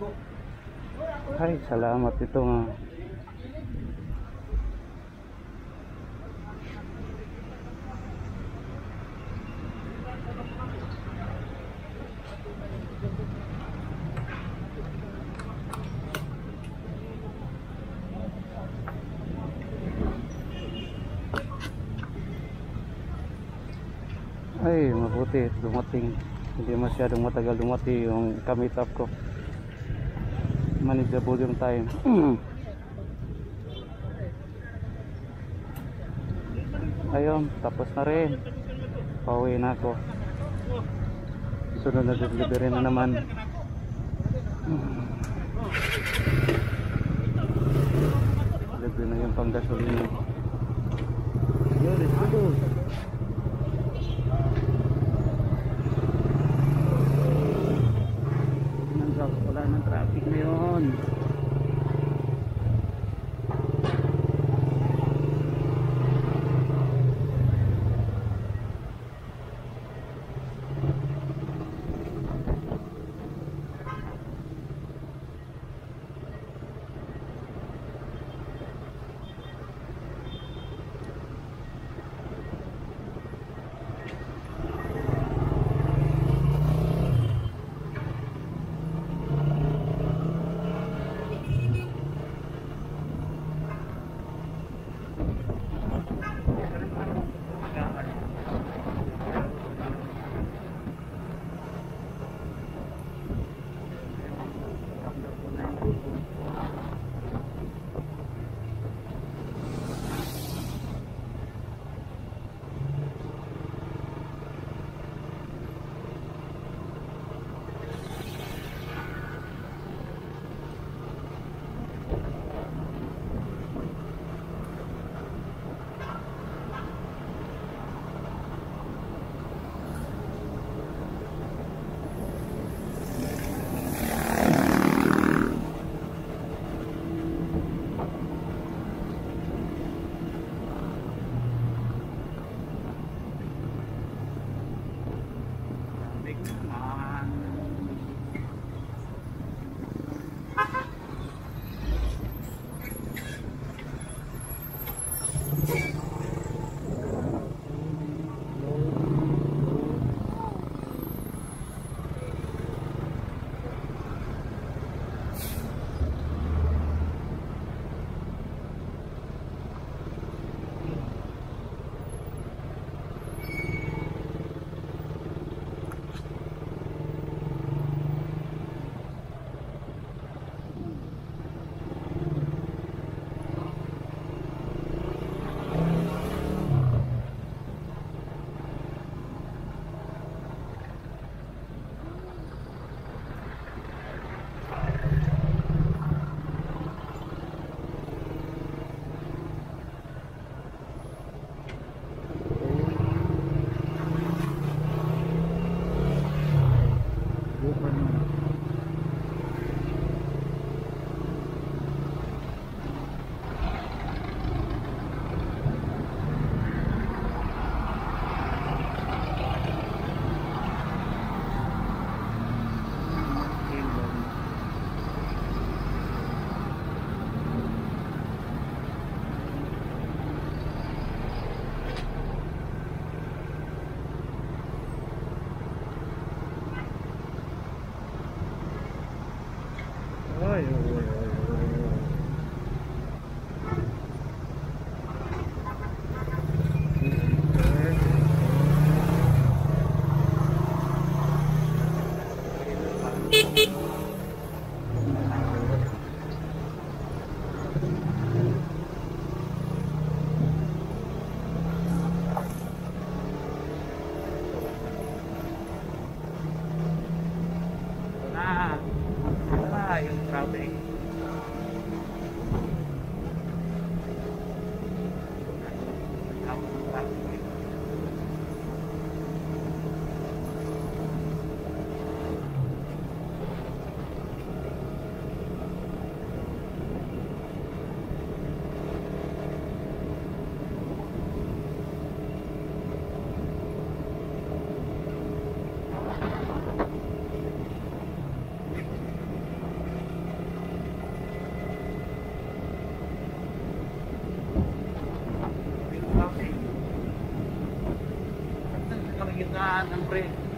Ay, salamat ito nga. Ay, mabuti. Dumating. Hindi masyadong matagal dumati yung kamit up ko. Manageable yung time. Ayun, tapos na rin. Pauwi na ako. Sunod na delivery na naman. Delivery na yung pang gasolina. Yo, let's go. Wala ng traffic ngayon. Ay, ay, nakaraan ang pre.